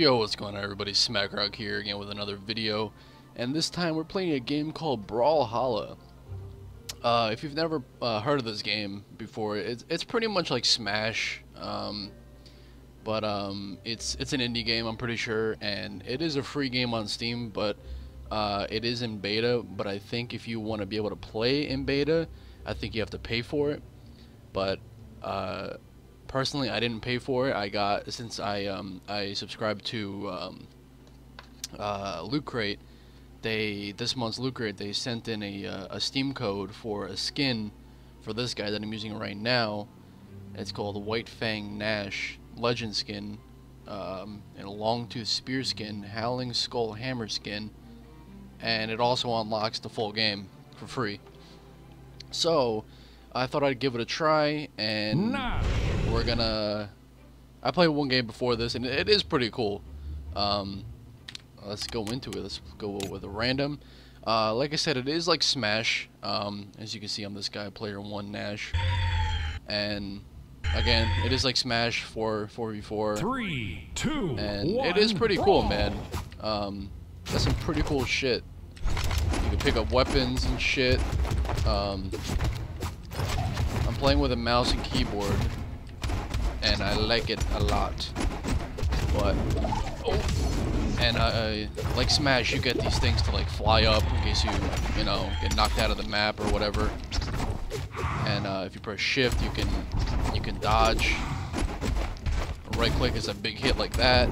Yo, what's going on everybody? SmackRock here again with another video. And this time we're playing a game called Brawlhalla. Uh, if you've never uh, heard of this game before, it's, it's pretty much like Smash. Um, but um, it's it's an indie game, I'm pretty sure. And it is a free game on Steam, but uh, it is in beta. But I think if you want to be able to play in beta, I think you have to pay for it. But uh, personally, I didn't pay for it. I got since I um, I subscribed to um, uh, Loot Crate. They this month's Loot Crate they sent in a uh, a Steam code for a skin for this guy that I'm using right now. It's called White Fang Gnash Legend skin, um, and a Long Tooth Spear skin, Howling Skull Hammer skin, and it also unlocks the full game for free. So I thought I'd give it a try, and Nah. We're gonna. I played one game before this, and it is pretty cool. Um, let's go into it. Let's go with a random. Uh, like I said, it is like Smash. Um, as you can see, I'm this guy, player one Gnash, and again, it is like Smash four four v four, Three, two, and one, it is pretty cool, man. Um, that's some pretty cool shit. You can pick up weapons and shit. Um, I'm playing with a mouse and keyboard, and I like it a lot. But oh, and uh, like Smash, you get these things to like fly up in case you you know get knocked out of the map or whatever. And uh, if you press Shift, you can you can dodge. Right click is a big hit like that.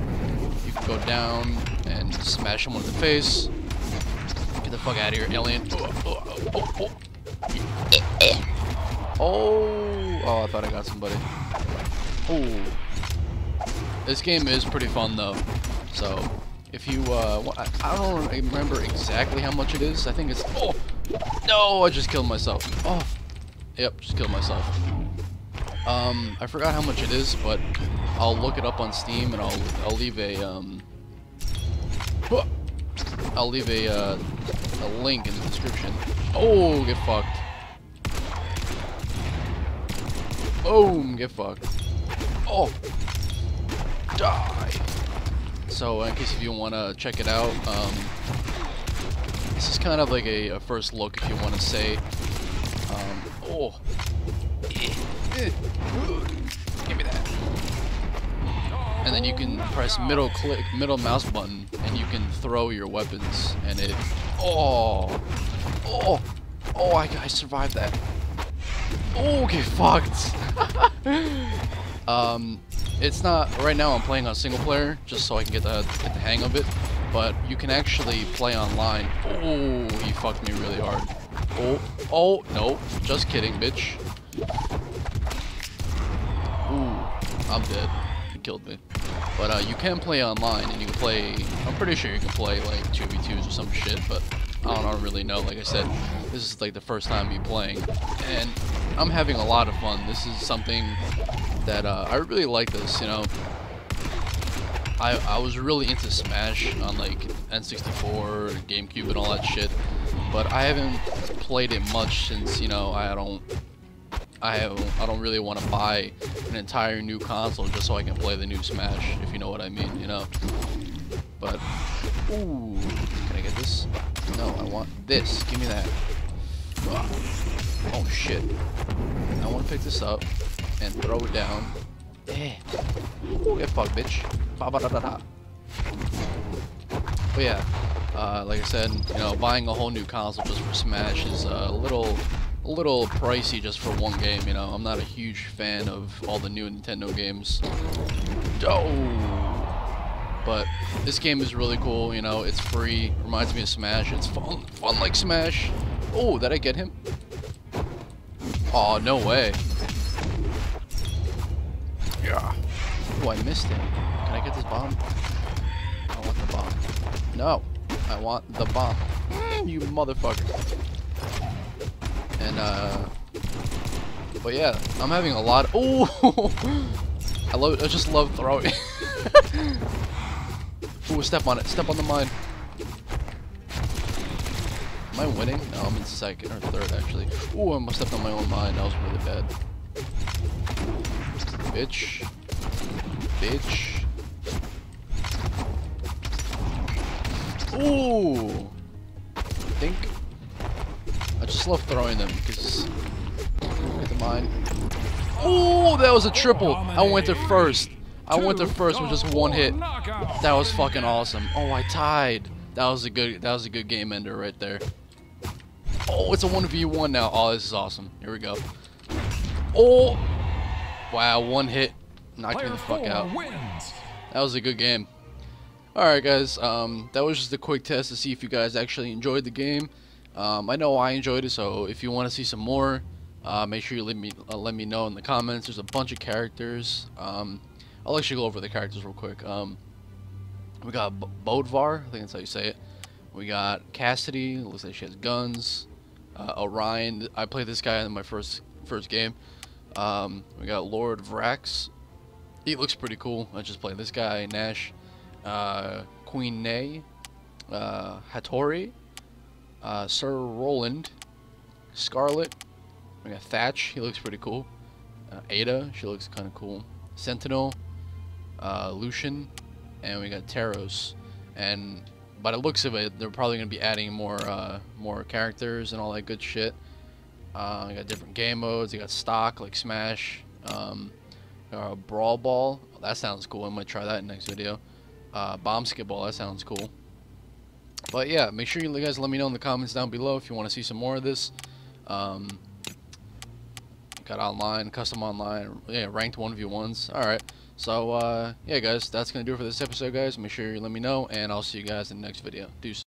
You can go down and smash someone in the face. Get the fuck out of here, alien. Oh, oh, oh, oh. Oh, oh, I thought I got somebody. Oh, this game is pretty fun though. So, if you, uh, I don't remember exactly how much it is. I think it's. Oh, no, I just killed myself. Oh, yep, just killed myself. Um, I forgot how much it is, but I'll look it up on Steam and I'll I'll leave a um. I'll leave a uh, a link in the description. Oh, get fucked. Boom, get fucked. Oh, die. So, in case if you want to check it out, um, this is kind of like a, a first look, if you want to say. Um, oh. Give me that. And then you can press middle click, middle mouse button, and you can throw your weapons, and it. Oh, oh, oh! I, I survived that. Oh, get fucked. um, it's not right now. I'm playing on single player just so I can get the get the hang of it. But you can actually play online. Oh, he fucked me really hard. Oh, oh, no, just kidding, bitch. Ooh, I'm dead. He killed me. But uh, you can play online, and you can play. I'm pretty sure you can play like 2v2s or some shit, but I don't, really know. Like I said, this is like the first time me playing, and I'm having a lot of fun. This is something that uh, I really like. This, you know. I I was really into Smash on like N64, GameCube, and all that shit, but I haven't played it much since you know I don't I have I don't really want to buy an entire new console just so I can play the new Smash, if you know what I mean, you know. But ooh, can I get this? No, I want this. Give me that. Oh shit! I want to pick this up and throw it down. Eh. Ooh, get fucked, bitch. Ba ba da da da. But yeah, uh, like I said, you know, buying a whole new console just for Smash is a little, a little pricey just for one game. You know, I'm not a huge fan of all the new Nintendo games. Oh, but this game is really cool. You know, it's free. Reminds me of Smash. It's fun, fun like Smash. Oh, did I get him? Oh, no way. Yeah. Oh, I missed him. Can I get this bomb? I want the bomb. No, I want the bomb. Mm, you motherfucker. And uh, but yeah, I'm having a lot. Oh, I love. I just love throwing. Ooh, step on it. Step on the mine. Am I winning? No, I'm in second or third actually. Ooh, I almost stepped on my own mine. That was really bad. Bitch. Bitch. Ooh. I think. I just love throwing them because the mine. Ooh, that was a triple. I went to first. I went to first with just one hit. That was fucking awesome. Oh, I tied. That was a good. That was a good game ender right there. Oh, it's a one v one now. Oh, this is awesome. Here we go. Oh, wow, one hit knocked me the fuck out. That was a good game. Alright guys, um, that was just a quick test to see if you guys actually enjoyed the game. Um, I know I enjoyed it, so if you want to see some more, uh, make sure you let me uh, let me know in the comments. There's a bunch of characters. Um, I'll actually go over the characters real quick. Um, we got B Bodvar, I think that's how you say it. We got Cassidy, looks like she has guns. Uh, Orion, I played this guy in my first first game. Um, we got Lord Vraxx. He looks pretty cool. I just played this guy, Gnash. Uh, Queen Nai, uh, Hattori, uh, Sir Roland, Scarlet, we got Thatch, he looks pretty cool, uh, Ada, she looks kind of cool, Sentinel, uh, Lucien, and we got Teros, and by the looks of it, they're probably going to be adding more uh, more characters and all that good shit. Uh, got different game modes, you got stock like Smash, um, uh, Brawl Ball, that sounds cool, I might try that in next video uh, bomb Skip ball. That sounds cool. But yeah, make sure you guys let me know in the comments down below if you want to see some more of this. Um, got online, custom online, yeah, ranked 1v1s. Alright, so uh, yeah guys, that's going to do it for this episode guys. Make sure you let me know, and I'll see you guys in the next video. Deuce.